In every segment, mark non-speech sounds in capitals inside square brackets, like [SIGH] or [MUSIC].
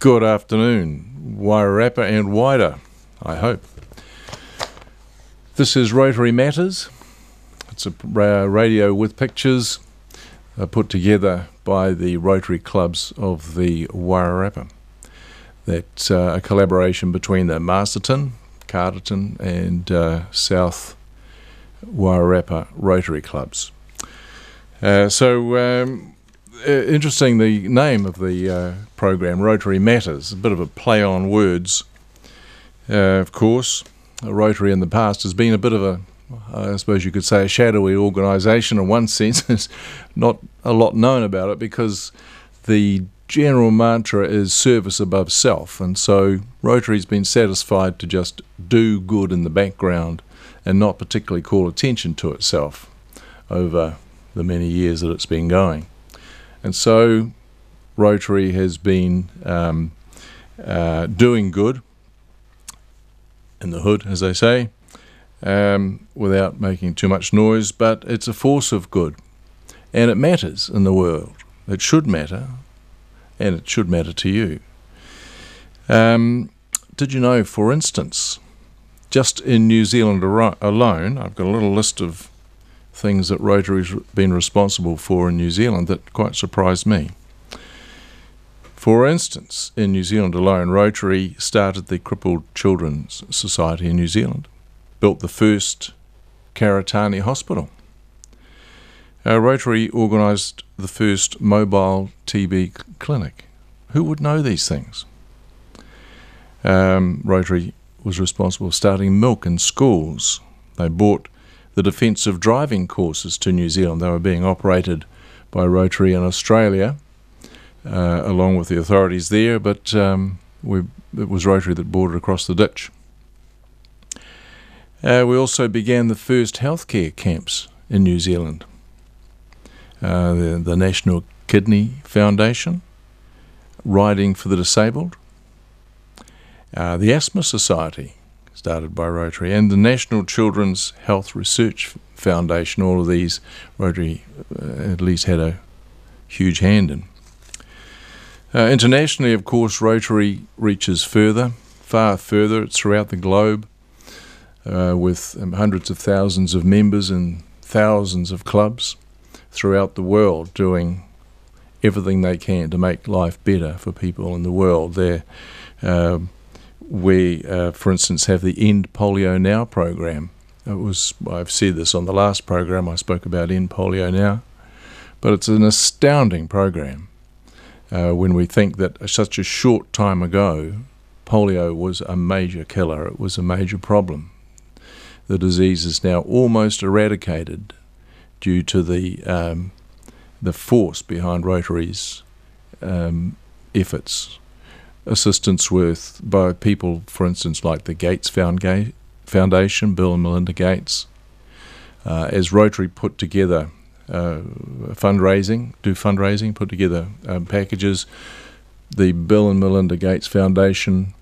Good afternoon, Wairarapa and wider, I hope. This is Rotary Matters. It's a radio with pictures uh, put together by the Rotary clubs of the Wairarapa. That's uh, a collaboration between the Masterton, Carterton, and uh, South Wairarapa Rotary clubs. Uh, so, um, interesting the name of the uh, program, Rotary Matters, a bit of a play on words. Uh, of course, Rotary in the past has been a bit of a, I suppose you could say, a shadowy organisation in one [LAUGHS] sense. There's not a lot known about it because the general mantra is service above self, and so Rotary's been satisfied to just do good in the background and not particularly call attention to itself over the many years that it's been going. And so Rotary has been um, uh, doing good in the hood, as they say, um, without making too much noise, but it's a force of good. And it matters in the world. It should matter, and it should matter to you. Um, did you know, for instance, just in New Zealand alone, I've got a little list of things that Rotary's been responsible for in New Zealand that quite surprised me. For instance, in New Zealand alone, Rotary started the Crippled Children's Society in New Zealand, built the first Karitane hospital. Uh, Rotary organised the first mobile TB clinic. Who would know these things? Um, Rotary was responsible for starting milk in schools. They bought the defensive driving courses to New Zealand. They were being operated by Rotary in Australia, uh, along with the authorities there, but um, we, it was Rotary that it across the ditch. Uh, we also began the first healthcare camps in New Zealand. Uh, the, the National Kidney Foundation, Riding for the Disabled, uh, the Asthma Society, started by Rotary, and the National Children's Health Research Foundation. All of these Rotary uh, at least had a huge hand in. Uh, internationally, of course, Rotary reaches further, far further. It's throughout the globe uh, with um, hundreds of thousands of members and thousands of clubs throughout the world doing everything they can to make life better for people in the world. They're um, we, uh, for instance, have the End Polio Now program. It was I've said this on the last program. I spoke about End Polio Now, but it's an astounding program. Uh, when we think that such a short time ago, polio was a major killer. It was a major problem. The disease is now almost eradicated due to the um, the force behind Rotary's um, efforts assistance with by people, for instance, like the Gates Foundation, Bill and Melinda Gates, uh, as Rotary put together uh, fundraising, do fundraising, put together um, packages. The Bill and Melinda Gates Foundation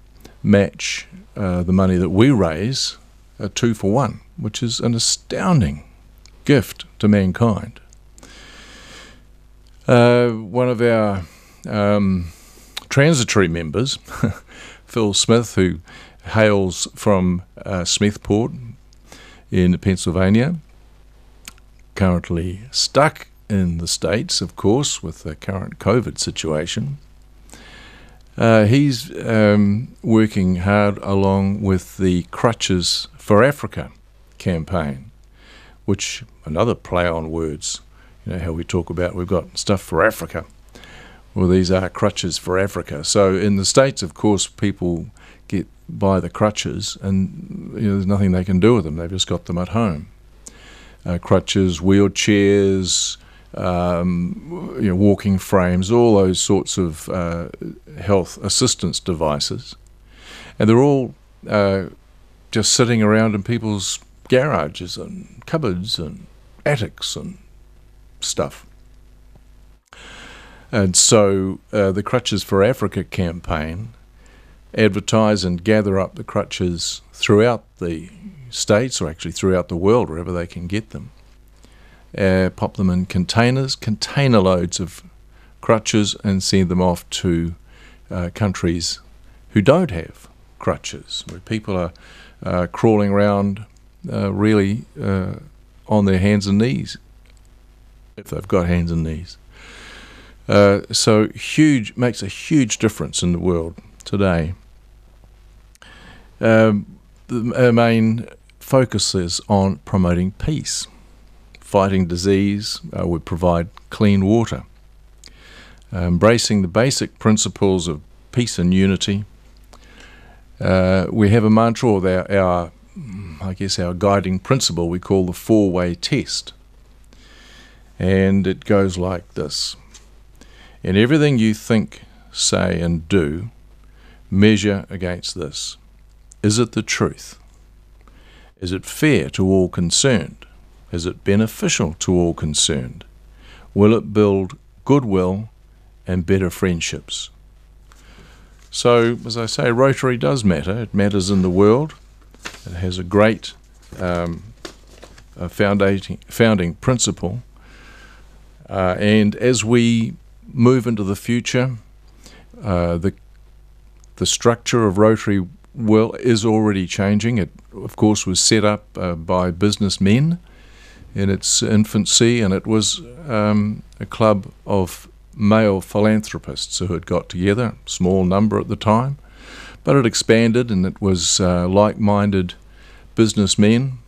match uh, the money that we raise, a two for one, which is an astounding gift to mankind. Uh, one of our um, transitory members, [LAUGHS] Phil Smith, who hails from uh, Smethport in Pennsylvania, currently stuck in the States, of course, with the current COVID situation. Uh, he's um, working hard along with the Crutches for Africa campaign, which another play on words. You know how we talk about we've got stuff for Africa well, these are crutches for Africa. So in the States, of course, people get by the crutches and you know, there's nothing they can do with them. They've just got them at home. Uh, crutches, wheelchairs, um, you know, walking frames, all those sorts of uh, health assistance devices. And they're all uh, just sitting around in people's garages and cupboards and attics and stuff. And so uh, the Crutches for Africa campaign advertise and gather up the crutches throughout the states, or actually throughout the world, wherever they can get them. Uh, pop them in containers, container loads of crutches, and send them off to uh, countries who don't have crutches, where people are uh, crawling around uh, really uh, on their hands and knees, if they've got hands and knees. Uh, so huge makes a huge difference in the world today. Um, the main focus is on promoting peace, fighting disease. Uh, we provide clean water, uh, embracing the basic principles of peace and unity. Uh, we have a mantra, or our, our, I guess, our guiding principle. We call the four-way test, and it goes like this: In everything you think, say, and do, measure against this. Is it the truth? Is it fair to all concerned? Is it beneficial to all concerned? Will it build goodwill and better friendships? So, as I say, Rotary does matter. It matters in the world. It has a great um, founding, founding principle. Uh, and as we move into the future, uh, the the structure of Rotary well is already changing. It, of course, was set up uh, by businessmen in its infancy, and it was um, a club of male philanthropists who had got together, small number at the time, but it expanded, and it was uh, like-minded businessmen,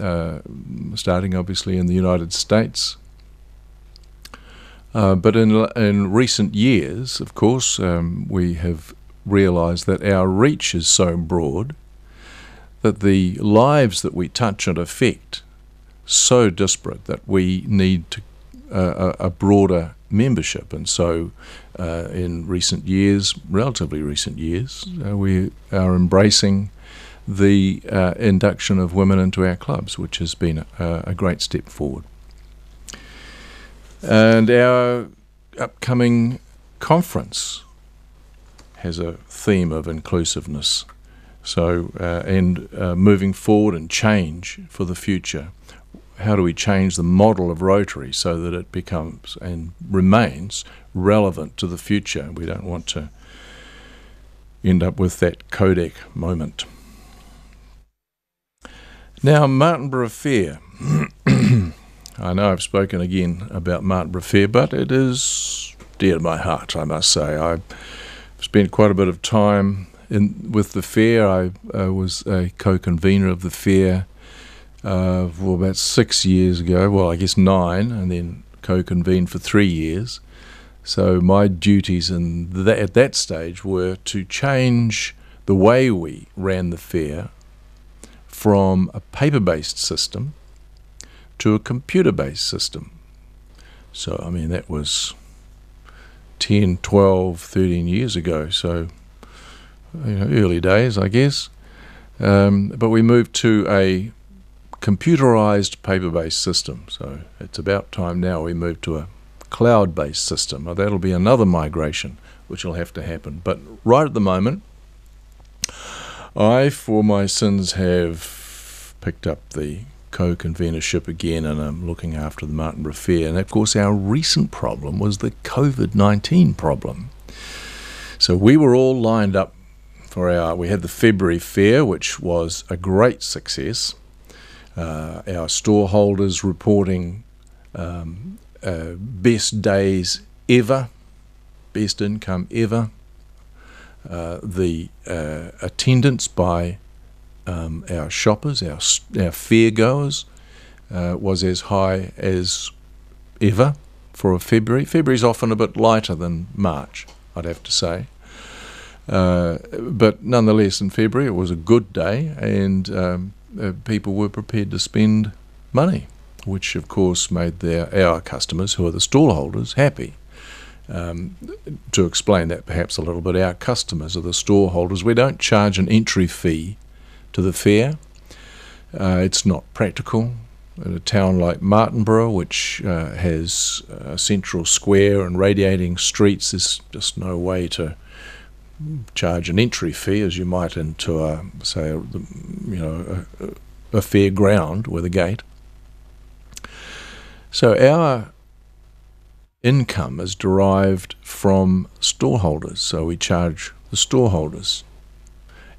uh, starting obviously in the United States. Uh, but in in recent years, of course, um, we have realised that our reach is so broad that the lives that we touch and affect so disparate that we need to, uh, a, broader membership. And so, uh, in recent years, relatively recent years, uh, we are embracing the uh, induction of women into our clubs, which has been a, a great step forward. And our upcoming conference has a theme of inclusiveness. So, uh, and uh, moving forward and change for the future. How do we change the model of Rotary so that it becomes and remains relevant to the future? We don't want to end up with that Kodak moment. Now, Martinborough Fair. I know I've spoken again about Martinborough Fair, but it is dear to my heart, I must say. I spent quite a bit of time in with the fair. I uh, was a co-convener of the fair uh, for about six years ago. Well, I guess nine, and then co-convened for three years. So my duties in at that stage were to change the way we ran the fair from a paper-based system to a computer-based system. So I mean that was 10, 12, 13 years ago. So, you know, early days, I guess. Um, but we moved to a computerized paper based system. So it's about time now we move to a cloud based system. Now, that'll be another migration which will have to happen. But right at the moment, I, for my sins, have picked up the co-convenership again, and I'm looking after the Martinborough Fair. And of course, our recent problem was the COVID-19 problem. So we were all lined up for our. We had the February Fair, which was a great success. Uh, our store holders reporting um, uh, best days ever, best income ever. Uh, the uh, attendance by um, our shoppers, our, our fair goers, uh, was as high as ever for a February. February is often a bit lighter than March, I'd have to say. Uh, but nonetheless, in February it was a good day, and um, uh, people were prepared to spend money, which of course made their our customers, who are the stallholders, happy. Um, to explain that perhaps a little bit, our customers are the storeholders. We don't charge an entry fee to the fair. Uh, it's not practical. In a town like Martinborough, which uh, has a central square and radiating streets, there's just no way to charge an entry fee as you might into a say a, you know a, a fair ground with a gate. So our income is derived from storeholders, so we charge the storeholders.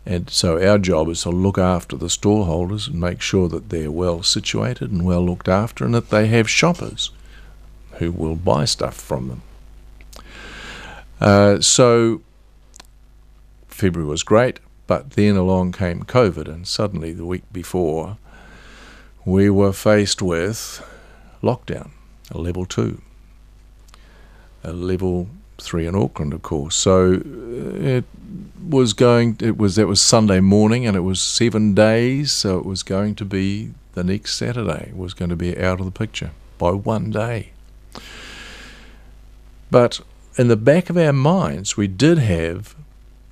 And so our job is to look after the storeholders and make sure that they're well situated and well looked after and that they have shoppers who will buy stuff from them. Uh, so February was great, but then along came COVID, and suddenly the week before, we were faced with lockdown, a level two, a level three in Auckland, of course. So it was going. It was that was Sunday morning, and it was seven days. So it was going to be the next Saturday was going to be out of the picture by one day. But in the back of our minds, we did have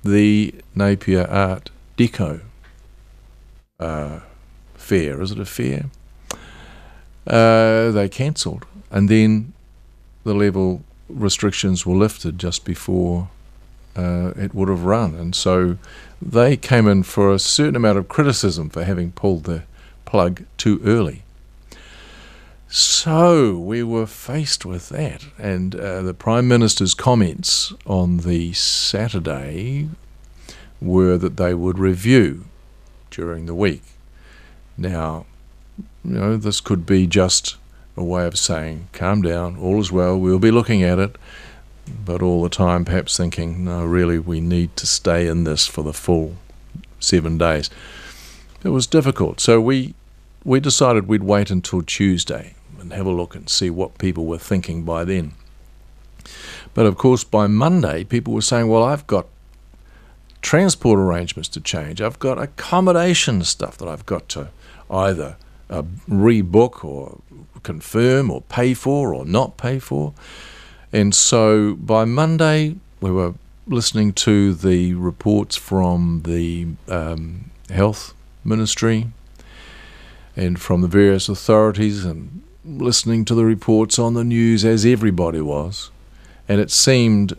the Napier Art Deco uh, fair. Is it a fair? Uh, they cancelled, and then the level restrictions were lifted just before uh, it would have run, and so they came in for a certain amount of criticism for having pulled the plug too early. So we were faced with that, and uh, the Prime Minister's comments on the Saturday were that they would review during the week. Now, you know, this could be just a way of saying, calm down, all is well, we'll be looking at it, but all the time perhaps thinking, no, really, we need to stay in this for the full seven days. It was difficult, so we we decided we'd wait until Tuesday and have a look and see what people were thinking by then. But of course, by Monday, people were saying, well, I've got transport arrangements to change, I've got accommodation stuff that I've got to either uh, rebook or confirm or pay for or not pay for. And so by Monday, we were listening to the reports from the um, health ministry and from the various authorities and listening to the reports on the news as everybody was, and it seemed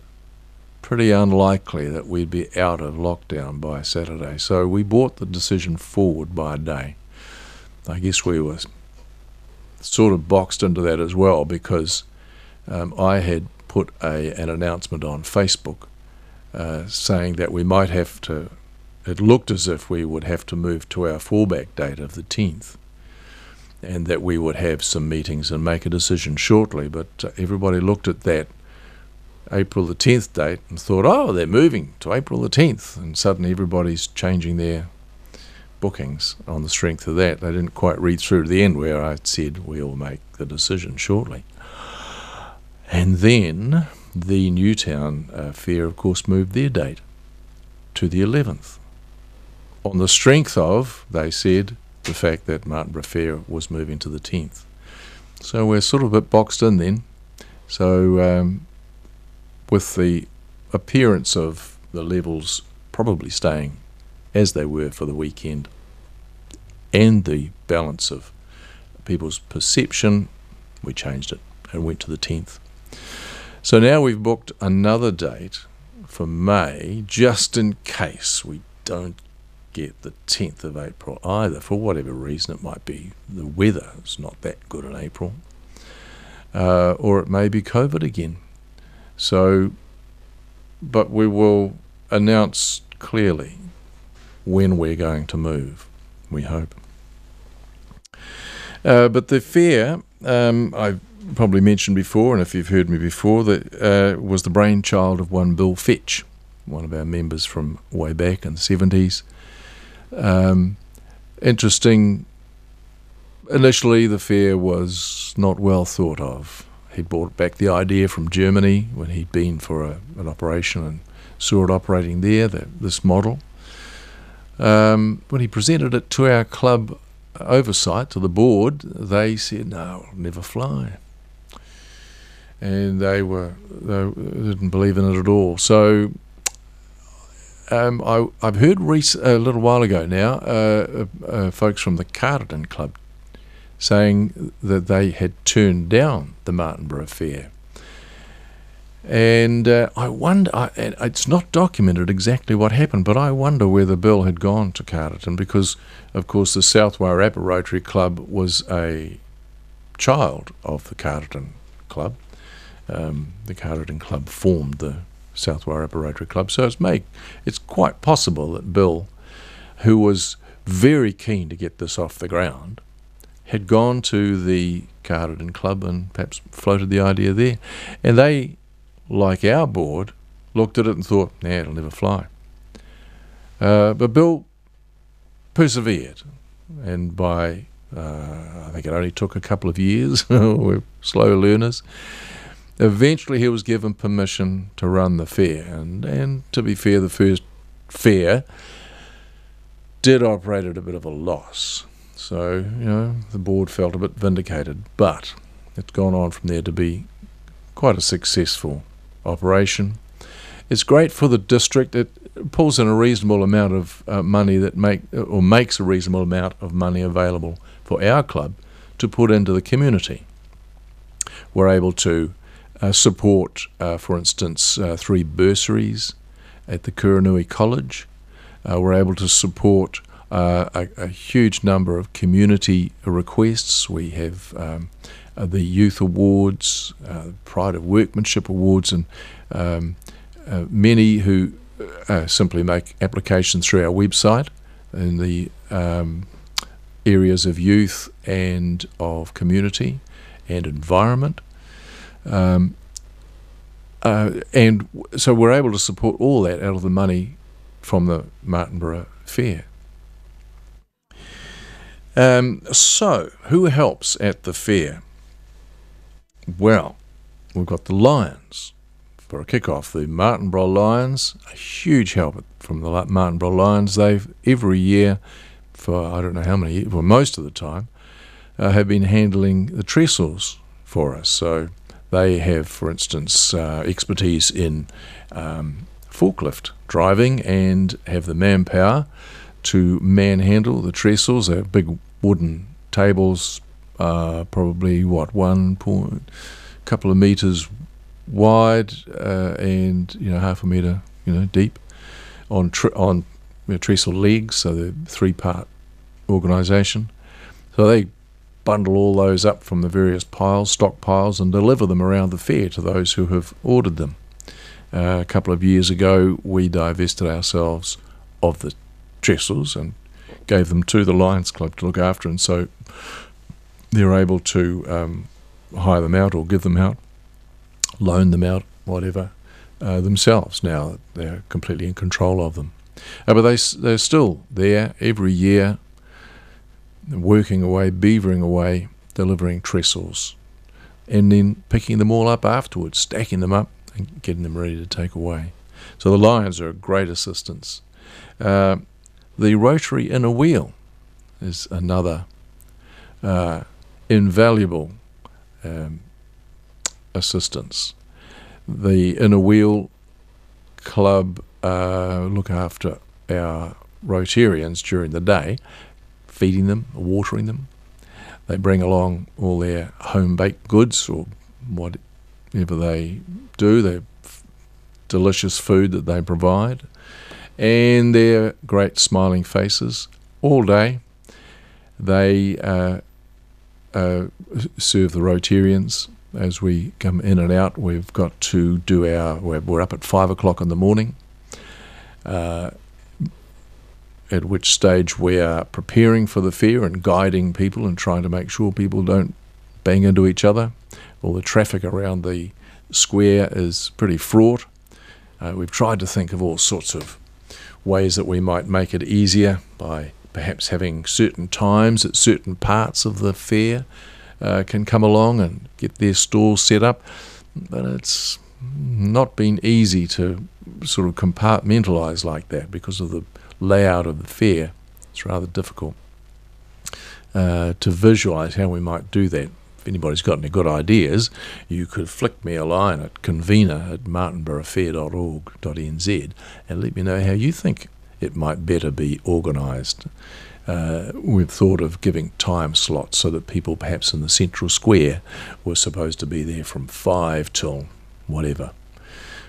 pretty unlikely that we'd be out of lockdown by Saturday. So we brought the decision forward by a day. I guess we were sort of boxed into that as well because um, I had put a, an announcement on Facebook uh, saying that we might have to, it looked as if we would have to move to our fallback date of the 10th and that we would have some meetings and make a decision shortly. But uh, everybody looked at that April the 10th date and thought, oh, they're moving to April the 10th. And suddenly everybody's changing their bookings on the strength of that. They didn't quite read through to the end where I said we'll make the decision shortly. And then the Newtown uh, Fair, of course, moved their date to the 11th. On the strength of, they said, the fact that Martinborough Fair was moving to the 10th. So we're sort of a bit boxed in then. So um, with the appearance of the levels probably staying as they were for the weekend and the balance of people's perception, we changed it and went to the 10th. So now we've booked another date for May just in case we don't get the 10th of April either, for whatever reason it might be. The weather is not that good in April. Uh, or it may be COVID again. So, but we will announce clearly when we're going to move, we hope. Uh, but the fair, um, I probably mentioned before, and if you've heard me before, that uh, was the brainchild of one Bill Fetch, one of our members from way back in the 70s. Um, interesting. Initially, the fair was not well thought of. He brought back the idea from Germany when he'd been for a, an operation and saw it operating there, the, this model. Um, when he presented it to our club oversight, to the board, they said, no, never fly. And they were they didn't believe in it at all. So um, I, have heard rec- a little while ago now uh, uh, uh, folks from the Carterton Club saying that they had turned down the Martinborough Fair. And uh, I wonder, I, it's not documented exactly what happened, but I wonder whether Bill had gone to Carterton because, of course, the South Wairarapa Rotary Club was a child of the Carterton Club. Um, the Carterton Club formed the South Wairarapa Rotary Club. So it's made, it's quite possible that Bill, who was very keen to get this off the ground, had gone to the Carterton Club and perhaps floated the idea there. And they, like our board, looked at it and thought, nah, it'll never fly. Uh, but Bill persevered, and by uh, I think it only took a couple of years. [LAUGHS] We're slow learners. Eventually, he was given permission to run the fair, and and to be fair, the first fair did operate at a bit of a loss. So you know the board felt a bit vindicated, but it's gone on from there to be quite a successful operation. It's great for the district. It pulls in a reasonable amount of uh, money that make or makes a reasonable amount of money available for our club to put into the community. We're able to uh, support, uh, for instance, uh, three bursaries at the Kuranui College. Uh, we're able to support uh, a, a, huge number of community requests. We have um, the Youth Awards, Pride of Workmanship Awards, and um, many who uh, simply make applications through our website in the um, areas of youth and of community and environment. Um, uh, and so we're able to support all that out of the money from the Martinborough Fair. Um, so, who helps at the fair? Well, we've got the Lions for a kick-off. The Martinborough Lions, a huge help from the Martinborough Lions. They've every year, for I don't know how many, well, most of the time, uh, have been handling the trestles for us. So they have, for instance, uh, expertise in um, forklift driving and have the manpower to manhandle the trestles. They're big wooden tables, uh, probably what one point, couple of meters wide uh, and you know half a meter you know deep on on you know, trestle legs, so the three part organisation. So they bundle all those up from the various piles, stock piles, and deliver them around the fair to those who have ordered them. Uh, a couple of years ago, we divested ourselves of the trestles and gave them to the Lions Club to look after, and so they're able to um, hire them out or give them out loan them out, whatever, uh, themselves. Now they're completely in control of them. Uh, but they, they're still there every year, working away, beavering away, delivering trestles, and then picking them all up afterwards, stacking them up, and getting them ready to take away. So the Lions are a great assistance. Uh, the rotary inner wheel is another uh, invaluable um, assistance. The Inner Wheel Club uh, look after our Rotarians during the day, feeding them, watering them. They bring along all their home baked goods or whatever they do, their f- delicious food that they provide, and their great smiling faces all day. They uh, uh, serve the Rotarians as we come in and out, we've got to do our. We're, we're up at five o'clock in the morning. Uh, at which stage we are preparing for the fair and guiding people and trying to make sure people don't bang into each other. All the traffic around the square is pretty fraught. Uh, we've tried to think of all sorts of ways that we might make it easier by perhaps having certain times at certain parts of the fair uh, can come along and get their stalls set up, but it's not been easy to sort of compartmentalize like that because of the layout of the fair. It's rather difficult uh, to visualize how we might do that. If anybody's got any good ideas, you could flick me a line at convener at martinboroughfair.org.nz and let me know how you think it might better be organised uh, we've thought of giving time slots so that people perhaps in the central square were supposed to be there from five till whatever.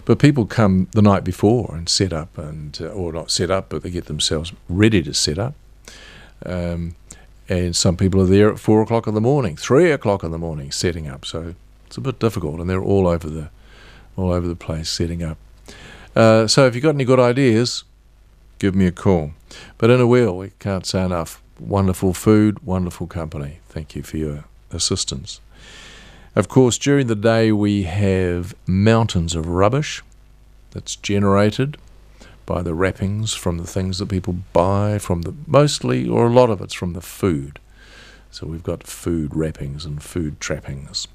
But people come the night before and set up, and uh, or not set up, but they get themselves ready to set up. Um, and some people are there at four o'clock in the morning, three o'clock in the morning, setting up. So It's a bit difficult, and they're all over the all over the place setting up. Uh, so if you've got any good ideas, give me a call. But Inner Wheel, we can't say enough. Wonderful food, wonderful company. Thank you for your assistance. Of course, during the day, we have mountains of rubbish that's generated by the wrappings from the things that people buy, from the mostly or a lot of it's from the food. So we've got food wrappings and food trappings.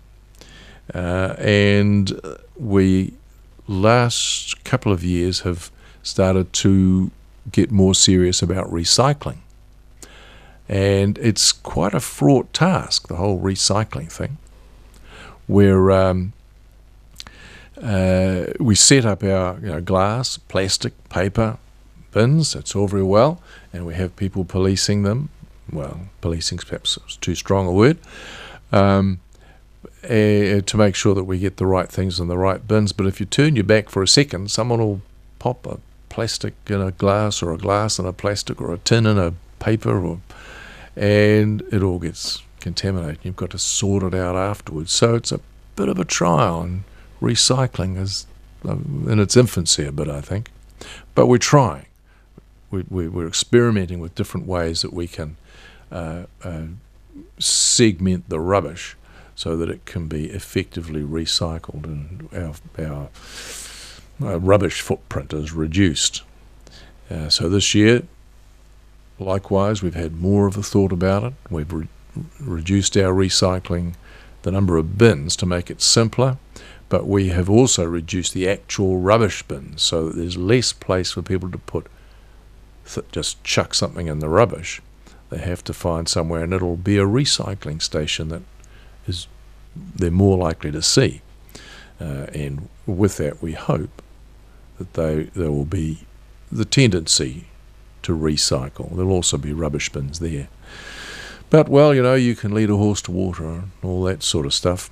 Uh, and we, last couple of years, have started to get more serious about recycling. And it's quite a fraught task, the whole recycling thing, where um, uh, we set up our you know, glass, plastic, paper bins, that's all very well, and we have people policing them. Well, policing perhaps too strong a word. Um, uh, to make sure that we get the right things in the right bins. But if you turn your back for a second, someone will pop a plastic in a glass or a glass in a plastic or a tin in a paper, or, and it all gets contaminated. You've got to sort it out afterwards. So it's a bit of a trial, and recycling is um, in its infancy a bit, I think. But we're trying. We, we, we're experimenting with different ways that we can uh, uh, segment the rubbish so that it can be effectively recycled and our, our, our rubbish footprint is reduced. Uh, so this year, likewise, we've had more of a thought about it. We've re- reduced our recycling, the number of bins to make it simpler, but we have also reduced the actual rubbish bins so that there's less place for people to put, just chuck something in the rubbish. They have to find somewhere, and it'll be a recycling station that is they're more likely to see. Uh, and with that, we hope that they there will be the tendency to recycle. There'll also be rubbish bins there. But well, you know, you can lead a horse to water and all that sort of stuff.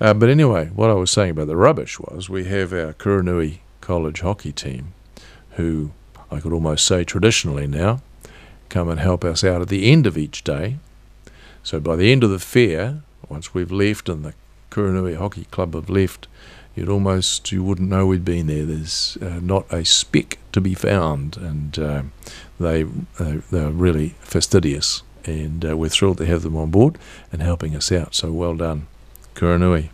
Uh, but anyway, what I was saying about the rubbish was we have our Kuranui College hockey team, who I could almost say traditionally now come and help us out at the end of each day. So by the end of the fair, once we've left and the Kuranui Hockey Club have left, you'd almost you wouldn't know we'd been there. There's uh, not a speck to be found, and uh, they uh, they're really fastidious, and uh, we're thrilled to have them on board and helping us out. So well done, Kuranui.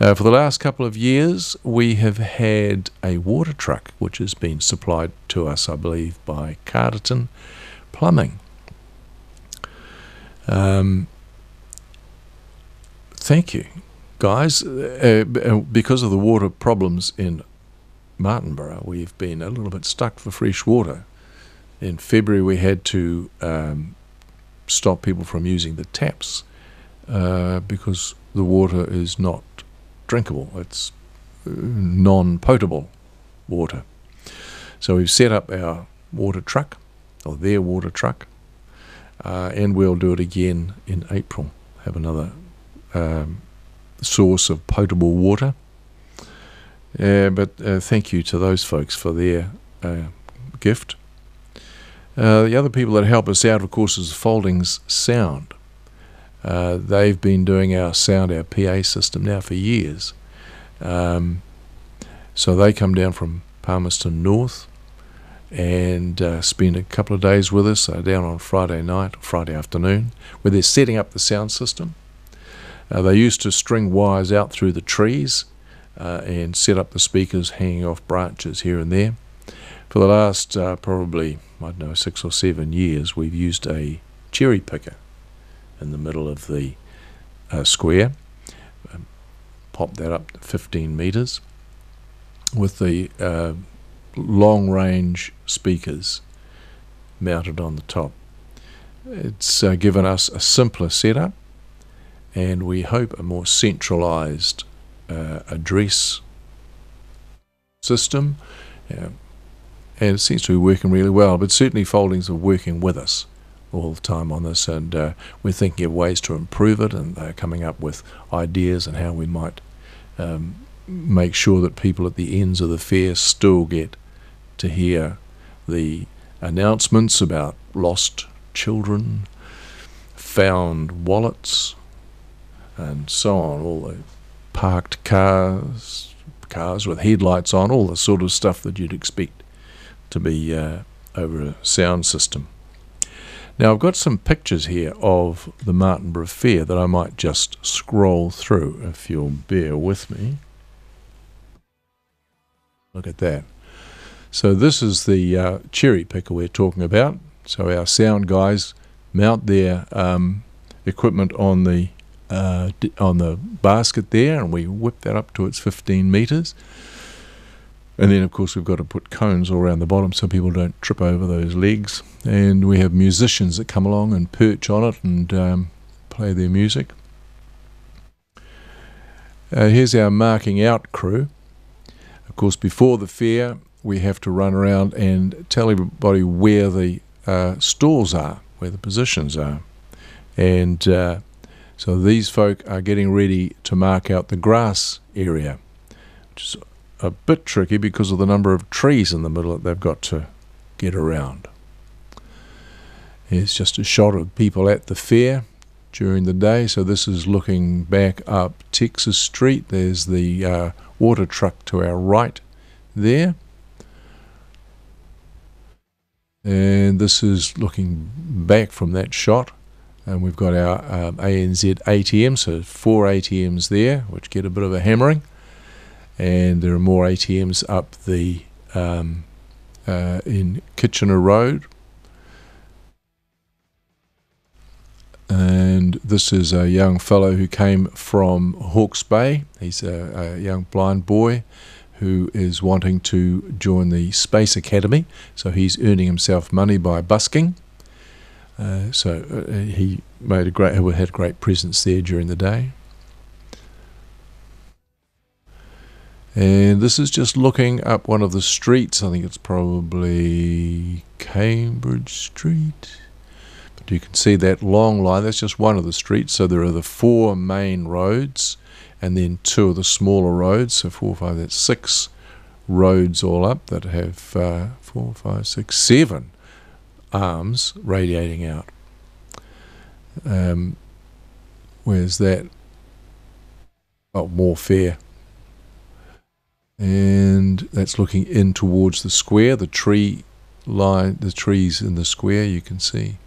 Uh, for the last couple of years, we have had a water truck which has been supplied to us, I believe, by Carterton Plumbing. Um, Thank you, guys. Uh, uh, because of the water problems in Martinborough, we've been a little bit stuck for fresh water. In February, we had to um, stop people from using the taps uh, because the water is not drinkable. It's uh, non potable water. So we've set up our water truck, or their water truck, uh, and we'll do it again in April. Have another um, source of potable water. Uh, but uh, thank you to those folks for their uh, gift. Uh, the other people that help us out, of course, is Foldings Sound. Uh, they've been doing our sound, our PA system now for years. Um, so they come down from Palmerston North and uh, spend a couple of days with us down on Friday night, or Friday afternoon, where they're setting up the sound system. Uh, they used to string wires out through the trees uh, and set up the speakers hanging off branches here and there. For the last uh, probably, I don't know, six or seven years, we've used a cherry picker in the middle of the uh, square. Um, pop that up to 15 metres with the uh, long range speakers mounted on the top. It's uh, given us a simpler setup and we hope a more centralized uh, address system. Yeah. And it seems to be working really well, but certainly Foldings are working with us all the time on this, and uh, we're thinking of ways to improve it, and they're coming up with ideas and how we might um, make sure that people at the ends of the fair still get to hear the announcements about lost children, found wallets, and so on. All the parked cars, cars with headlights on, all the sort of stuff that you'd expect to be uh, over a sound system. Now, I've got some pictures here of the Martinborough Fair that I might just scroll through if you'll bear with me. Look at that. So, this is the uh, cherry picker we're talking about. So, our sound guys mount their um, equipment on the uh, on the basket there, and we whip that up to its 15 meters. And then, of course, we've got to put cones all around the bottom so people don't trip over those legs. And we have musicians that come along and perch on it and um, play their music. Uh, here's our marking out crew. Of course, before the fair, we have to run around and tell everybody where the uh, stalls are, where the positions are. And uh, so these folk are getting ready to mark out the grass area, which is a bit tricky because of the number of trees in the middle that they've got to get around. Here's just a shot of people at the fair during the day. So this is looking back up Texas Street. There's the uh, water truck to our right there. And this is looking back from that shot and we've got our um, ANZ ATM, so four ATMs there, which get a bit of a hammering, and there are more ATMs up the um, uh, in Kitchener Road. And this is a young fellow who came from Hawke's Bay. He's a, a young blind boy who is wanting to join the Space Academy. So he's earning himself money by busking. Uh, so uh, he made a great had a great presence there during the day. And this is just looking up one of the streets. I think it's probably Cambridge Street. But you can see that long line. That's just one of the streets. So there are the four main roads and then two of the smaller roads. So four, five, that's six roads all up that have uh, four, five, six, seven arms radiating out. Um, where's that? Oh, more fair. And that's looking in towards the square, the tree line, the trees in the square you can see.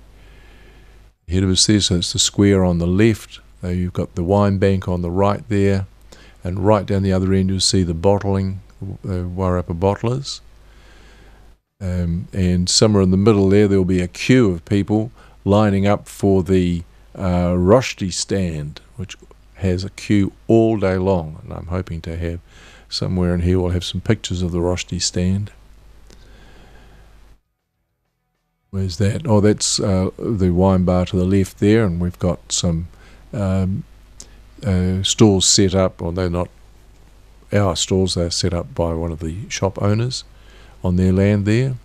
Ahead of us there, so it's the square on the left. Uh, you've got the wine bank on the right there. And right down the other end, you'll see the bottling, uh, Wairarapa bottlers. Um, and somewhere in the middle there, there'll be a queue of people lining up for the uh, stand, which has a queue all day long. And I'm hoping to have somewhere in here, we'll have some pictures of the Rosti stand. Where's that? Oh, that's uh, the wine bar to the left there, and we've got some um, uh, stalls set up, or they're not our stalls, they're set up by one of the shop owners on their land there.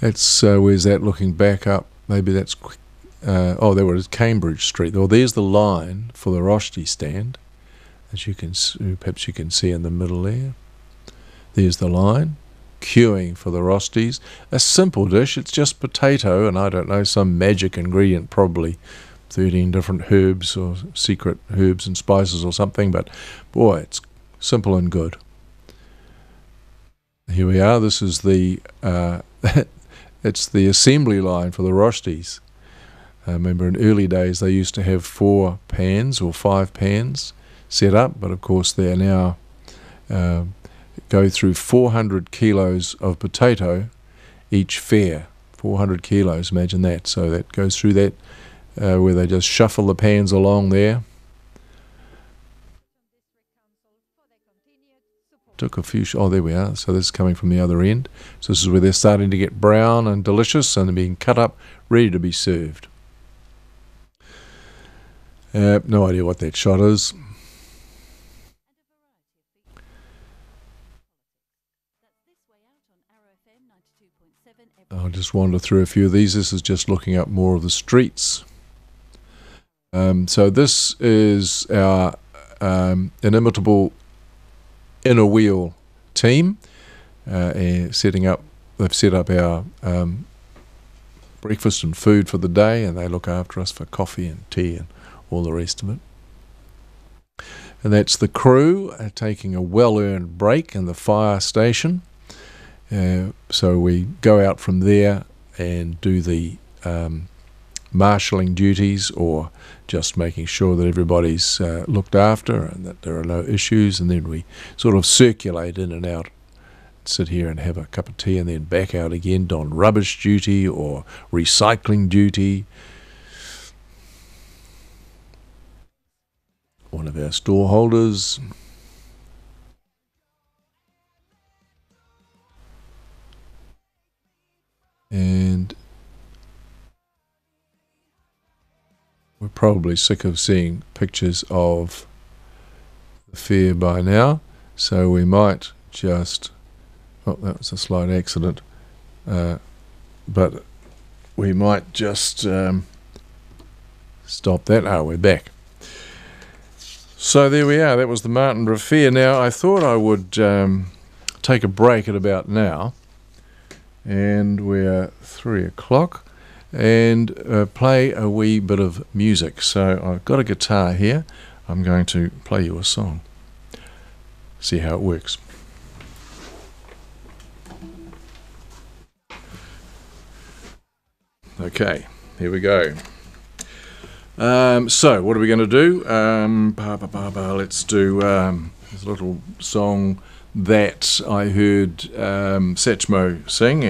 That's uh, where's that looking back up? Maybe that's uh, oh, there was Cambridge Street. Well, there's the line for the Rosti stand, as you can perhaps you can see in the middle there. There's the line, queuing for the Rosties. A simple dish. It's just potato and I don't know some magic ingredient, probably 13 different herbs or secret herbs and spices or something. But boy, it's simple and good here we are. This is the uh, [LAUGHS] it's the assembly line for the Rosties. I remember in early days they used to have four pans or five pans set up, but of course they are now uh, go through 400 kilos of potato each fair. 400 kilos, imagine that. So that goes through that uh, where they just shuffle the pans along there took a few. oh, there we are. So this is coming from the other end. So this is where they're starting to get brown and delicious, and they're being cut up, ready to be served. Uh, no idea what that shot is. I'll just wander through a few of these. This is just looking up more of the streets. Um, so this is our um, inimitable inner wheel team, uh, setting up. They've set up our um, breakfast and food for the day, and they look after us for coffee and tea and all the rest of it. And that's the crew uh, taking a well earned break in the fire station. Uh, so we go out from there and do the um, marshalling duties or just making sure that everybody's uh, looked after and that there are no issues. And then we sort of circulate in and out, sit here and have a cup of tea, and then back out again on rubbish duty or recycling duty. One of our storeholders. And we're probably sick of seeing pictures of the fair by now, so we might just. Oh, that was a slight accident. Uh, but we might just um, stop that. Oh, we're back. So there we are. That was the Martinborough Fair. Now, I thought I would um, take a break at about now, and we're three o'clock and uh, play a wee bit of music. So I've got a guitar here. I'm going to play you a song. See how it works. Okay, here we go. Um, so, what are we going to do? Um, bah, bah, bah, let's do um, this little song that I heard um, Satchmo sing.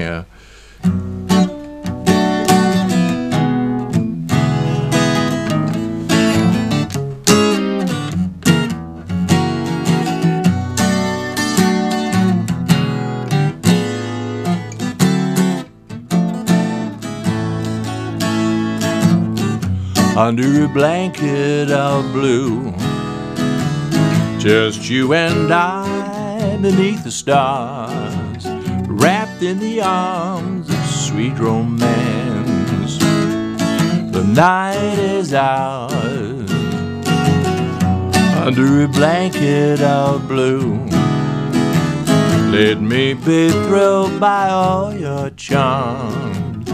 Under a blanket of blue. Just you and I beneath the stars, wrapped in the arms of sweet romance. The night is ours under a blanket of blue. Let me be thrilled by all your charms.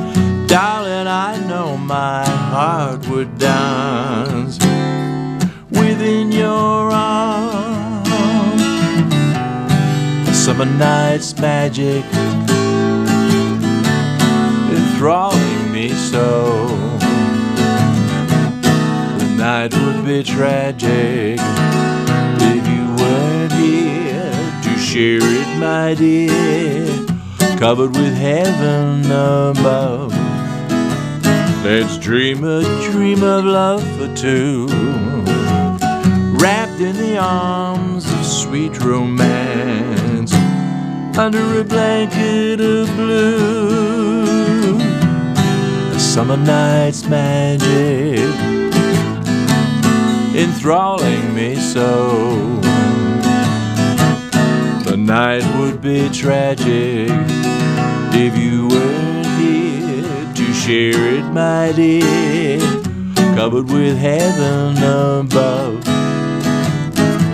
Darling, I know my heart would dance within your arms. Summer night's magic enthralling me so. The night would be tragic if you weren't here to share it, my dear. Covered with heaven above. Let's dream a dream of love for two, wrapped in the arms of sweet romance, under a blanket of blue. A summer night's magic, enthralling me so. The night would be tragic if you weren't here to share it, my dear, covered with heaven above.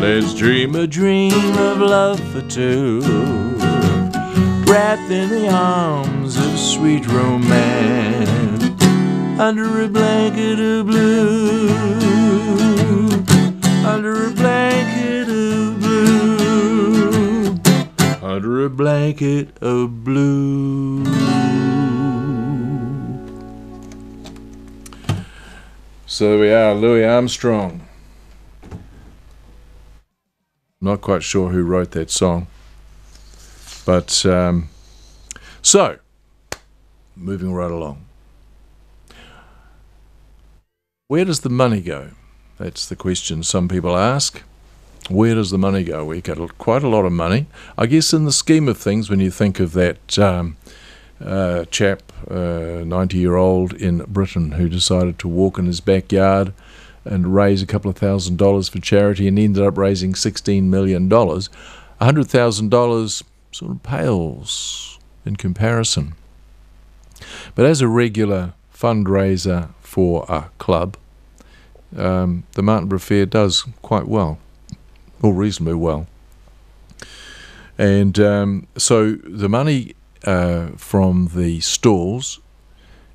Let's dream a dream of love for two, wrapped in the arms of sweet romance, under a blanket of blue, under a blanket of blue, under a blanket of blue. So we are Louis Armstrong. Not quite sure who wrote that song. But um, so, moving right along. Where does the money go? That's the question some people ask. Where does the money go? We get quite a lot of money. I guess in the scheme of things, when you think of that um, uh, chap, 90 uh, year old in Britain, who decided to walk in his backyard and raise a couple of thousand dollars for charity and ended up raising $16 million. $100,000 sort of pales in comparison. But as a regular fundraiser for a club, um, the Martinborough Fair does quite well, or reasonably well. And um, so the money uh, from the stalls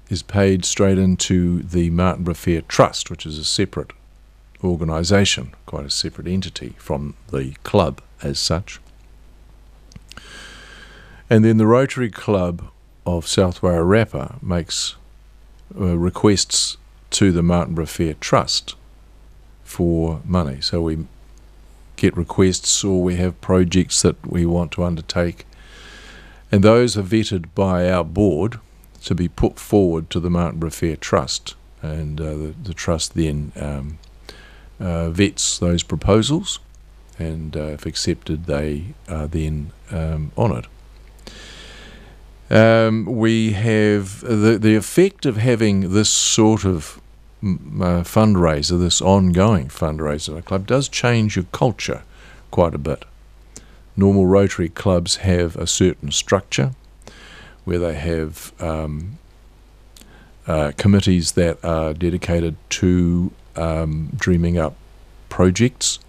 is paid straight into the Martinborough Fair Trust, which is a separate organisation, quite a separate entity from the club as such. And then the Rotary Club of South Wairarapa makes uh, requests to the Martinborough Fair Trust for money. So we get requests or we have projects that we want to undertake, and those are vetted by our board to be put forward to the Martinborough Fair Trust, and uh, the, the, trust then um, uh, vets those proposals, and uh, if accepted, they are then um, honoured. Um, we have the the effect of having this sort of uh, fundraiser, this ongoing fundraiser in a club, does change your culture quite a bit. Normal Rotary clubs have a certain structure where they have um, uh, committees that are dedicated to um, dreaming up projects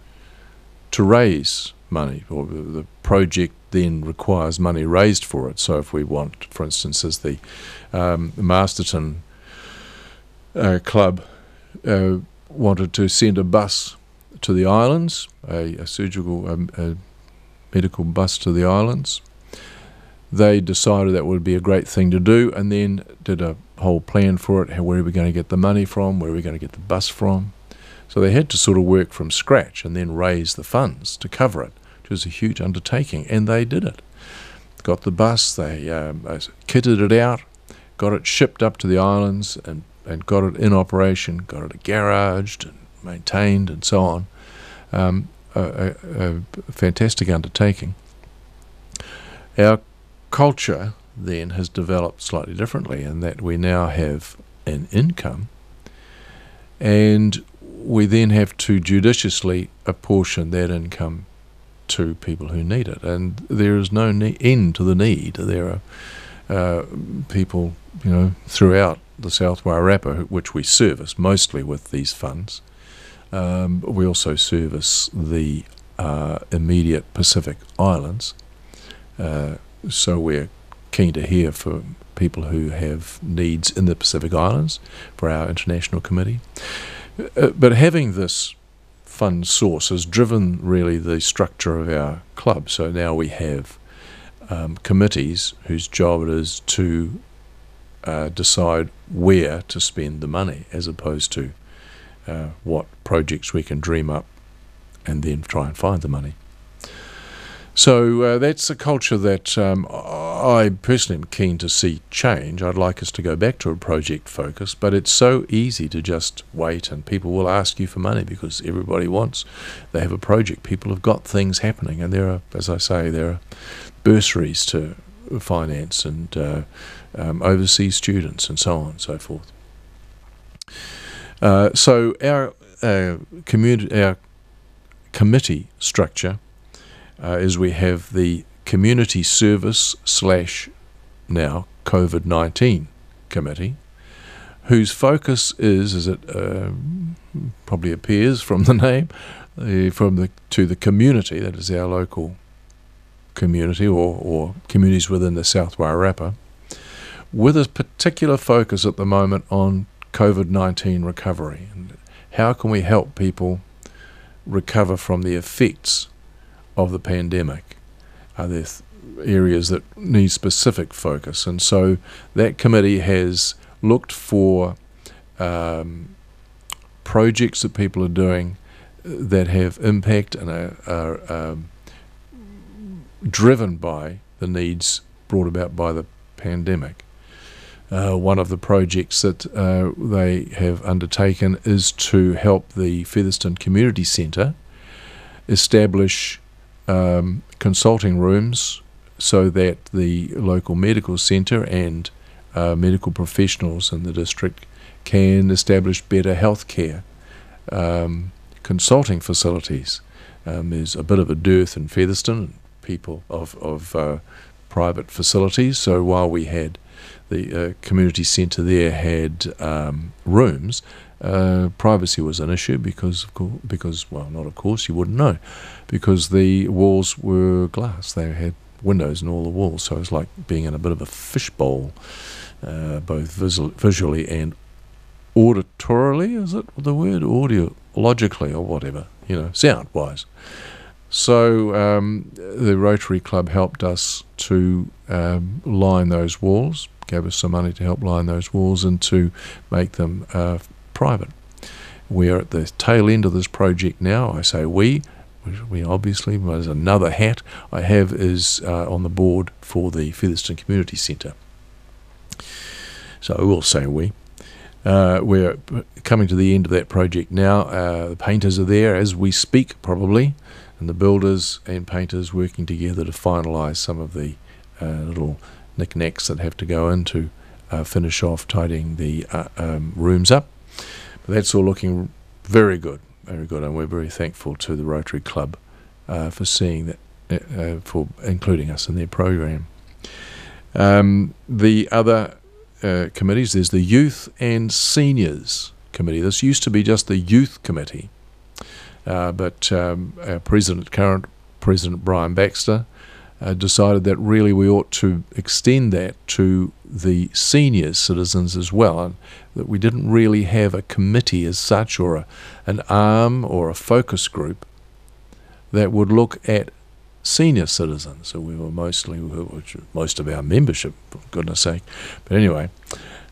to raise money, or the project then requires money raised for it. So, if we want, for instance, as the um, Masterton uh, club uh, wanted to send a bus to the islands, a, a surgical, um, a medical bus to the islands. They decided that would be a great thing to do, and then did a whole plan for it. How, where are we going to get the money from? Where are we going to get the bus from? So they had to sort of work from scratch and then raise the funds to cover it, which was a huge undertaking, and they did it. Got the bus, they um, uh, kitted it out, got it shipped up to the islands, and and got it in operation, got it garaged and maintained and so on. Um, a, a, a fantastic undertaking. Our culture then has developed slightly differently in that we now have an income and we then have to judiciously apportion that income to people who need it. And there is no end to the need. There are uh, people, you know, throughout the South Wairarapa, which we service mostly with these funds. Um, we also service the uh, immediate Pacific Islands. Uh, so we're keen to hear from people who have needs in the Pacific Islands for our international committee. Uh, but having this fund source has driven really the structure of our club. So now we have um, committees whose job it is to uh, decide where to spend the money as opposed to uh, what projects we can dream up and then try and find the money. So uh, that's a culture that um, I personally am keen to see change. I'd like us to go back to a project focus, but it's so easy to just wait and people will ask you for money because everybody wants. They have a project. People have got things happening, and there are, as I say, there are bursaries to finance and uh, um, overseas students and so on and so forth. Uh, so our community, our committee structure uh, is we have the community service slash now COVID nineteen committee, whose focus is, as it uh, probably appears from the [LAUGHS] name, from the to the community that is our local community or, or communities within the South Wairarapa, with a particular focus at the moment on COVID 19 recovery. And how can we help people recover from the effects of the pandemic? Are there th- areas that need specific focus? And so that committee has looked for um, projects that people are doing that have impact and are, are um, driven by the needs brought about by the pandemic. Uh, one of the projects that uh, they have undertaken is to help the Featherston Community Centre establish um, consulting rooms so that the local medical centre and uh, medical professionals in the district can establish better healthcare um, consulting facilities. Um, there's a bit of a dearth in Featherston, people of, of uh, private facilities. So while we had the uh, community centre there had um, rooms, uh, privacy was an issue because, of course, because well, not of course, you wouldn't know, because the walls were glass. They had windows in all the walls, so it's like being in a bit of a fishbowl, uh, both visual, visually and auditorily. Is it the word audio logically or whatever? You know, sound wise. So um, the Rotary Club helped us to um, line those walls, gave us some money to help line those walls and to make them uh, private. We are at the tail end of this project now. I say we, we obviously, there's another hat I have is uh, on the board for the Featherston Community Centre. So I will say we. Uh, we're coming to the end of that project now. Uh, the painters are there as we speak, probably, and the builders and painters working together to finalise some of the uh, little knickknacks that have to go in to uh, finish off tidying the uh, um, rooms up. That's all looking very good, very good, and we're very thankful to the Rotary Club uh, for seeing that, for including us in their program. Um, the other uh, committees. There's the Youth and Seniors Committee. This used to be just the Youth Committee, uh, but um, our President, current President Brian Baxter, uh, decided that really we ought to extend that to the senior citizens as well, and that we didn't really have a committee as such, or a, an arm or a focus group that would look at senior citizens. So we were mostly, which most of our membership, for goodness sake. But anyway,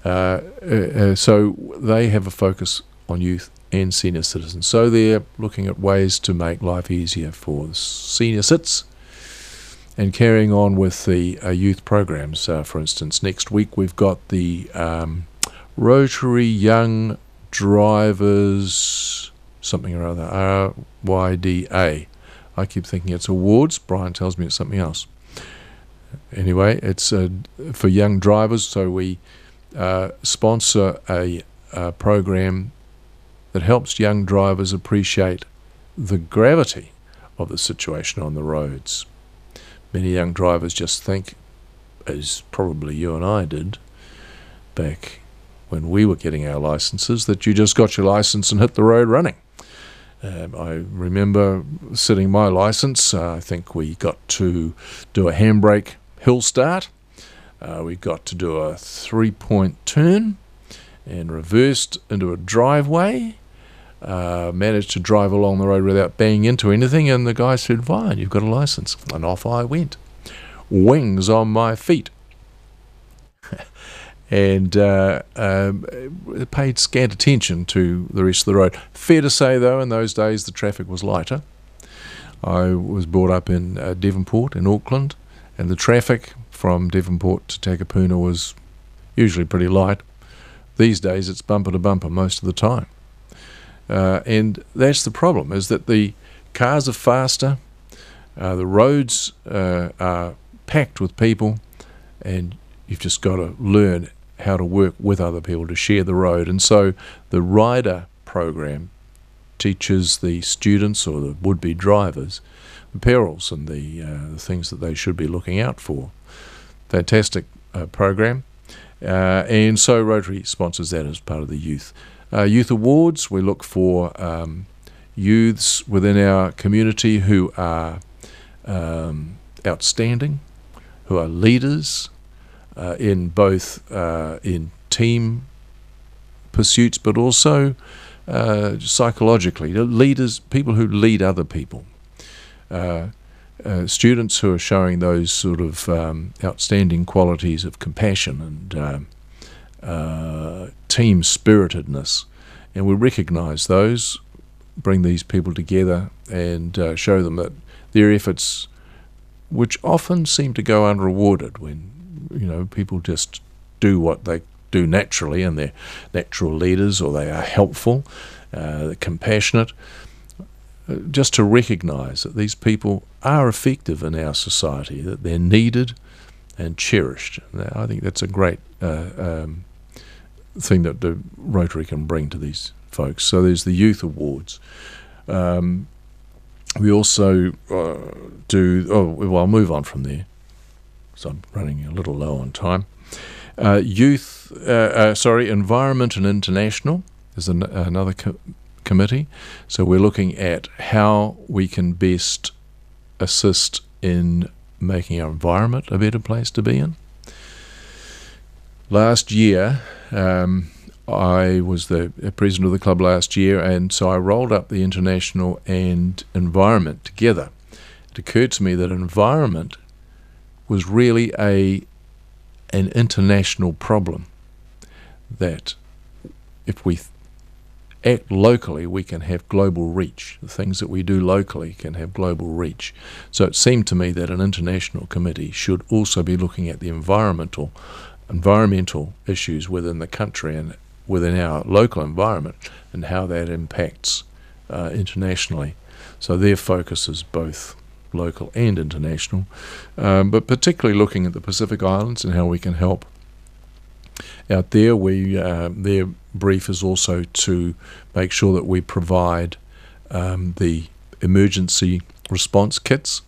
uh, uh, uh, so they have a focus on youth and senior citizens. So they're looking at ways to make life easier for senior cits and carrying on with the uh, youth programs. Uh, for instance, next week we've got the um, Rotary Young Drivers, something or other, RYDA I keep thinking it's awards. Brian tells me it's something else. Anyway, it's uh, for young drivers, so we uh, sponsor a, a program that helps young drivers appreciate the gravity of the situation on the roads. Many young drivers just think, as probably you and I did back when we were getting our licenses, that you just got your license and hit the road running. Um, I remember sitting my license. Uh, I think we got to do a handbrake hill start. Uh, we got to do a three point turn and reversed into a driveway. Uh, managed to drive along the road without banging into anything, and the guy said, Fine, you've got a license. And off I went. Wings on my feet [LAUGHS] and uh, um, paid scant attention to the rest of the road. Fair to say, though, in those days the traffic was lighter. I was brought up in uh, Devonport in Auckland, and the traffic from Devonport to Takapuna was usually pretty light. These days it's bumper to bumper most of the time. Uh, and that's the problem, is that the cars are faster, uh, the roads uh, are packed with people, and you've just got to learn how to work with other people to share the road. And so the RYDA program teaches the students or the would be drivers the perils and the, uh, the things that they should be looking out for. Fantastic uh, program. Uh, and so Rotary sponsors that as part of the youth. Uh, youth Awards, we look for um, youths within our community who are um, outstanding, who are leaders, uh, in both uh, in team pursuits, but also uh, psychologically. Leaders, people who lead other people. Uh, uh, students who are showing those sort of um, outstanding qualities of compassion and um, uh, team spiritedness. And we recognise those, bring these people together, and show them that their efforts, which often seem to go unrewarded when you know, people just do what they do naturally and they're natural leaders or they are helpful, uh, compassionate. Uh, just to recognize that these people are effective in our society, that they're needed and cherished. I think that's a great uh, um, thing that the Rotary can bring to these folks. So there's the Youth Awards. Um, we also uh, do, oh, well, I'll move on from there so I'm running a little low on time. Uh, youth, uh, uh, sorry, Environment and International is an, another co- committee. So we're looking at how we can best assist in making our environment a better place to be in. Last year, um, I was the president of the club last year, and so I rolled up the international and environment together. It occurred to me that environment was really a an international problem. That if we act locally, we can have global reach. The things that we do locally can have global reach. So it seemed to me that an international committee should also be looking at the environmental environmental issues within the country and within our local environment and how that impacts uh, internationally. So their focus is both local and international, um, but particularly looking at the Pacific Islands and how we can help. Out there, we uh, their brief is also to make sure that we provide um, the emergency response kits.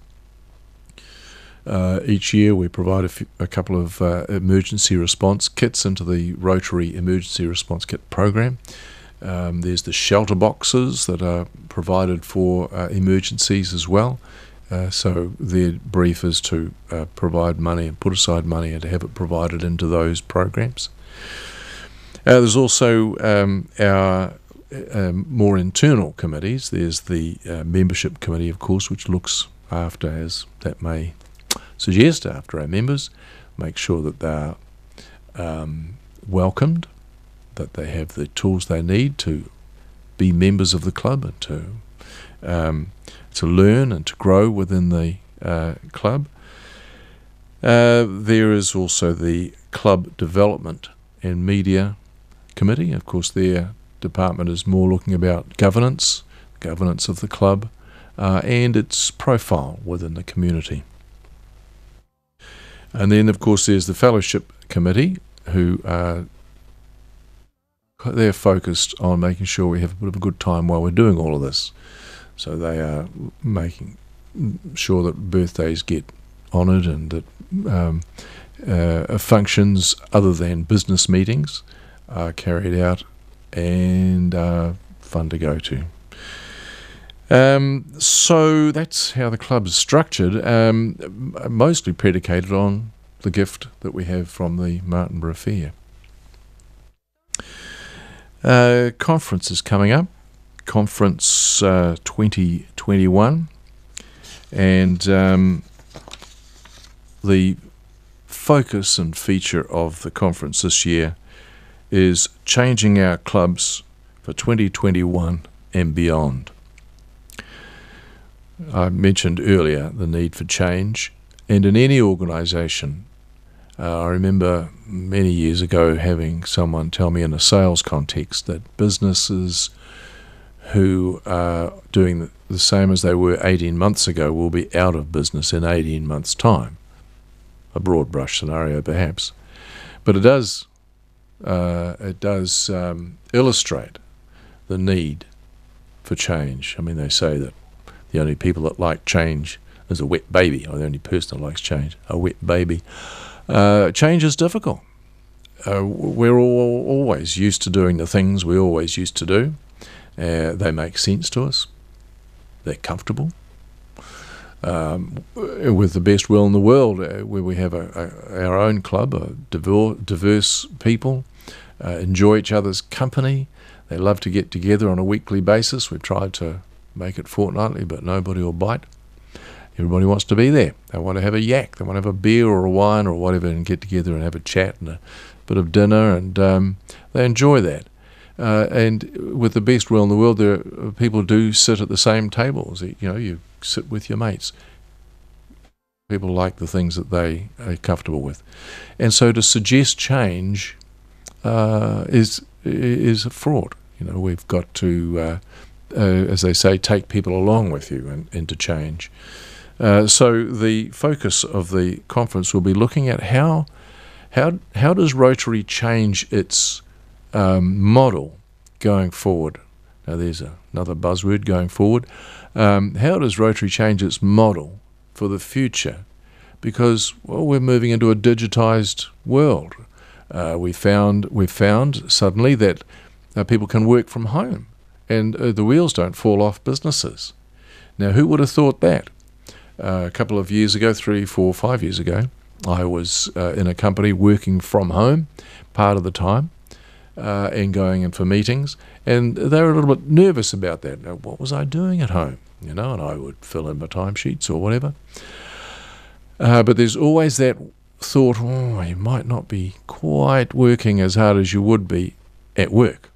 Uh, each year, we provide a, couple of uh, emergency response kits into the Rotary Emergency Response Kit program. Um, there's the shelter boxes that are provided for uh, emergencies as well. Uh, so their brief is to uh, provide money and put aside money and have it provided into those programs. Uh, there's also um, our um, more internal committees. There's the uh, membership committee, of course, which looks after, as that may suggest, after our members, make sure that they're um, welcomed, that they have the tools they need to be members of the club and to um, to learn and to grow within the uh, club. Uh, there is also the club development and media committee. Of course, their department is more looking about governance, governance of the club, uh, and its profile within the community. And then, of course, there's the fellowship committee, who are they're focused on making sure we have a bit of a good time while we're doing all of this. So they are making sure that birthdays get honoured and that um, uh, functions other than business meetings are carried out and are fun to go to. Um, so that's how the club is structured, um, mostly predicated on the gift that we have from the Martinborough Fair. Uh, conference is coming up. Conference uh, 2021, and um, the focus and feature of the conference this year is changing our clubs for 2021 and beyond. I mentioned earlier the need for change, and in any organisation, uh, I remember many years ago having someone tell me in a sales context that businesses who are doing the same as they were 18 months ago will be out of business in 18 months' time. A broad brush scenario, perhaps, but it does uh, it does um, illustrate the need for change. I mean, they say that the only people that like change is a wet baby, or the only person that likes change, a wet baby. Uh, change is difficult. Uh, we're all, always used to doing the things we always used to do. Uh, they make sense to us. They're comfortable. Um, with the best will in the world, uh, where we have a, a, our own club, a diverse people, uh, enjoy each other's company. They love to get together on a weekly basis. We've tried to make it fortnightly, but nobody will bite. Everybody wants to be there. They want to have a yak. They want to have a beer or a wine or whatever and get together and have a chat and a bit of dinner, and um, they enjoy that. Uh, and with the best will in the world, there are, people do sit at the same tables. You know, you sit with your mates. People like the things that they are comfortable with, and so to suggest change uh, is is a fraud. You know, we've got to, uh, uh, as they say, take people along with you and, into change. Uh, so the focus of the conference will be looking at how how how does Rotary change its um, model going forward. Now, there's a, another buzzword going forward. Um, how does Rotary change its model for the future? Because well, we're moving into a digitized world. Uh, we found we found suddenly that uh, people can work from home, and uh, the wheels don't fall off businesses. Now, who would have thought that? uh, a couple of years ago, three, four, five years ago, I was uh, in a company working from home part of the time uh, and going in for meetings, and they were a little bit nervous about that. What was I doing at home? You know, and I would fill in my timesheets or whatever. Uh, but there's always that thought, oh, you might not be quite working as hard as you would be at work.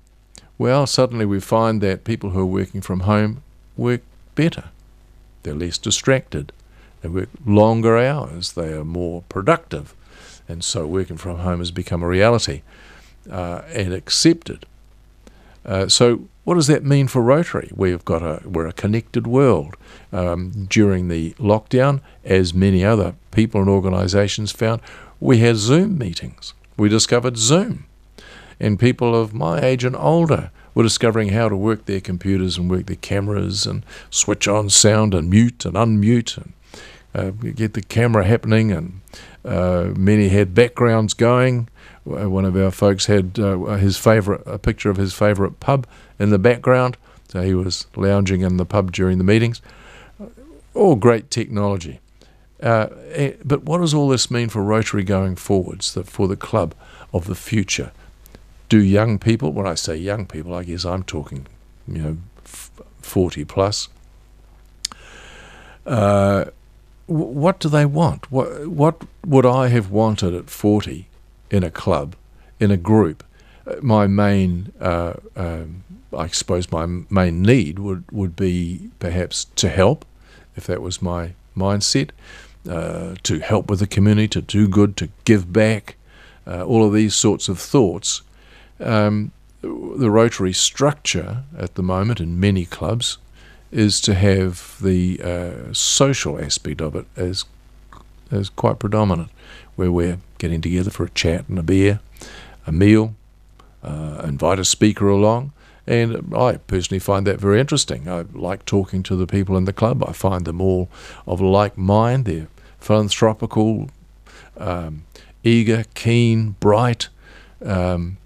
Well, suddenly we find that people who are working from home work better. They're less distracted. They work longer hours. They are more productive. And so working from home has become a reality uh, and accepted. Uh, so what does that mean for Rotary? We've got a we're a connected world. Um, during the lockdown, as many other people and organisations found, we had Zoom meetings. We discovered Zoom, and people of my age and older were discovering how to work their computers and work their cameras and switch on sound and mute and unmute and uh, get the camera happening. And uh, many had backgrounds going. One of our folks had uh, his favourite a picture of his favourite pub in the background, so he was lounging in the pub during the meetings. All great technology. Uh, eh, but what does all this mean for Rotary going forwards, the, for the club of the future? Do young people, when I say young people, I guess I'm talking, you know, 40 plus, uh, what do they want? What, what would I have wanted at 40 in a club, in a group? Uh, my main, uh, um, I suppose, my main need would, would be perhaps to help, if that was my mindset, uh, to help with the community, to do good, to give back, uh, all of these sorts of thoughts um, the Rotary structure at the moment in many clubs is to have the uh, social aspect of it as as quite predominant, where we're getting together for a chat and a beer, a meal, uh, invite a speaker along. And I personally find that very interesting. I like talking to the people in the club. I find them all of like mind. They're philanthropical, um, eager, keen, bright, um,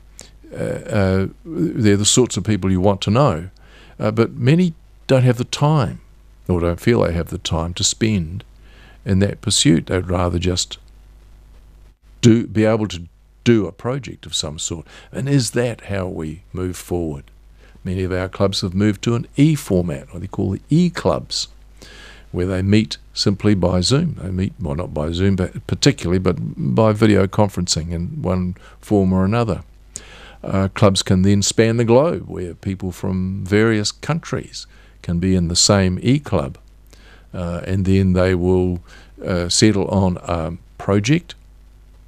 uh, uh, they're the sorts of people you want to know. Uh, but many don't have the time, or don't feel they have the time to spend in that pursuit. They'd rather just do be able to do a project of some sort. And is that how we move forward? Many of our clubs have moved to an e format, what they call the e clubs, where they meet simply by Zoom. They meet, well, not by Zoom but particularly, but by video conferencing in one form or another. Uh, clubs can then span the globe where people from various countries can be in the same e club. Uh, and then they will uh, settle on a project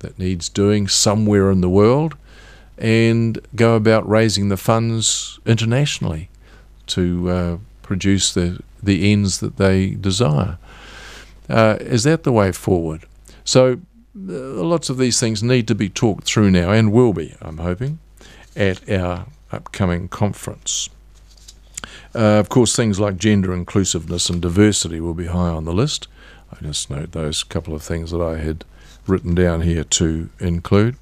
that needs doing somewhere in the world and go about raising the funds internationally to uh, produce the, the ends that they desire. Uh, is that the way forward? So, uh, lots of these things need to be talked through now and will be, I'm hoping at our upcoming conference. Uh, of course, things like gender inclusiveness and diversity will be high on the list. I just note those couple of things that I had written down here to include.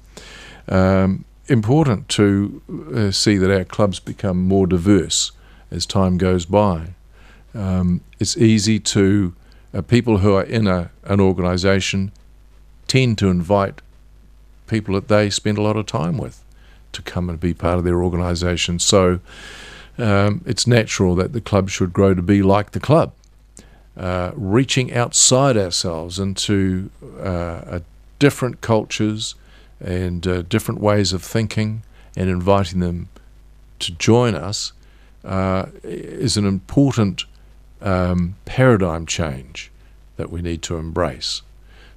Um, important to uh, see that our clubs become more diverse as time goes by. Um, it's easy to, uh, people who are in a, an organisation tend to invite people that they spend a lot of time with to come and be part of their organisation. So um, it's natural that the club should grow to be like the club, uh, reaching outside ourselves into uh, different cultures and uh, different ways of thinking and inviting them to join us uh, is an important um, paradigm change that we need to embrace.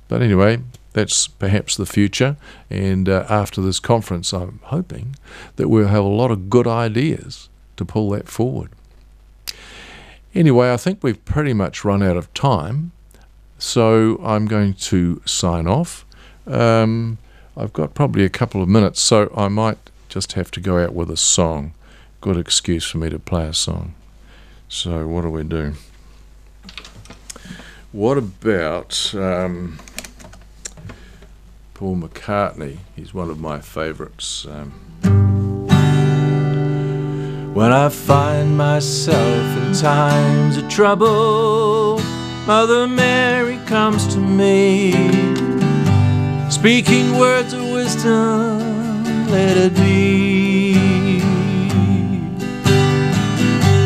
But anyway, that's perhaps the future. And uh, after this conference, I'm hoping that we'll have a lot of good ideas to pull that forward. Anyway, I think we've pretty much run out of time, so I'm going to sign off. Um, I've got probably a couple of minutes, so I might just have to go out with a song. Good excuse for me to play a song. So, what do we do? What about. Um, Paul McCartney. He's one of my favourites. Um, when I find myself in times of trouble, Mother Mary comes to me, speaking words of wisdom, let it be.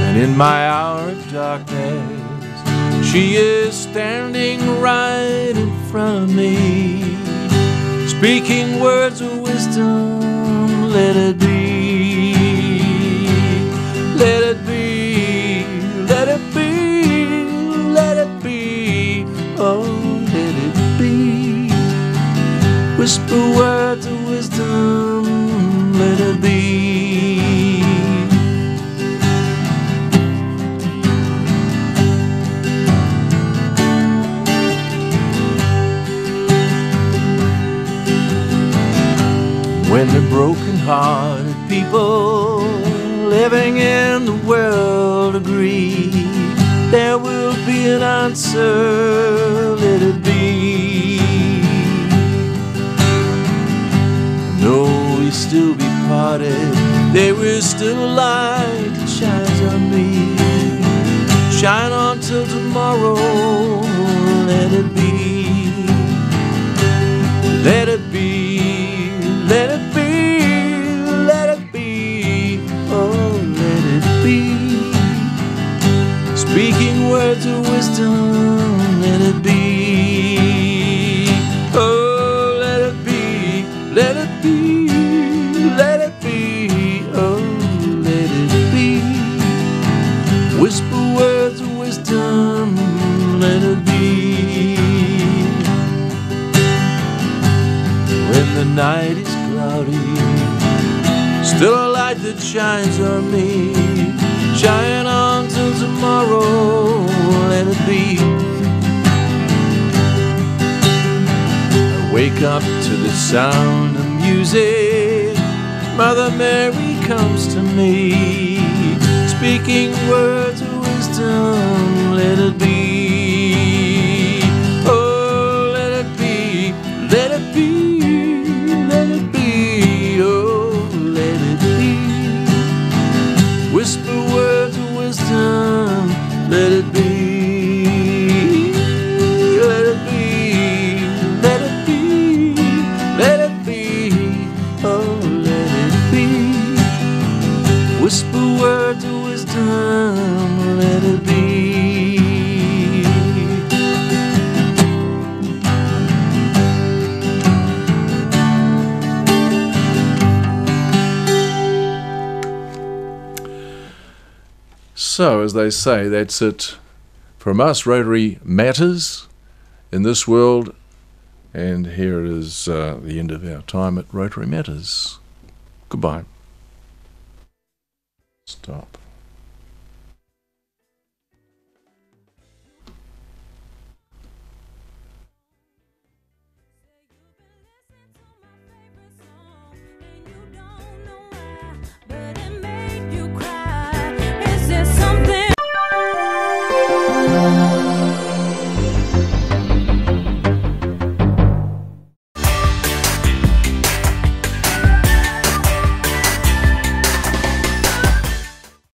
And in my hour of darkness, she is standing right in front of me, speaking words of wisdom, let it be. Let it be, let it be, let it be, oh, let it be. Whisper words broken-hearted people living in the world agree, there will be an answer, let it be. Though we still be parted, there is still a light that shines on me. Shine on till tomorrow, let it be. Night is cloudy, still a light that shines on me. Shine on till tomorrow, let it be. I wake up to the sound of music. Mother Mary comes to me, speaking words of wisdom, let it be. Wisdom, So, as they say, that's it from us. Rotary matters in this world, and here is uh, the end of our time at Rotary Matters. Goodbye. Stop.